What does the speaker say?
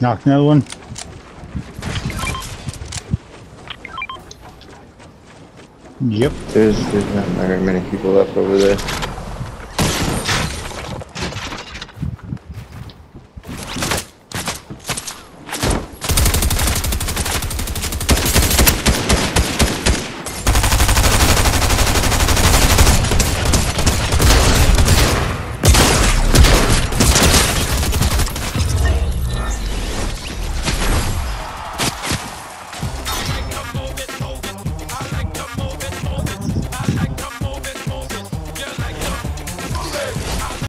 Knock another one. Yep. There's there's not very many people left over there.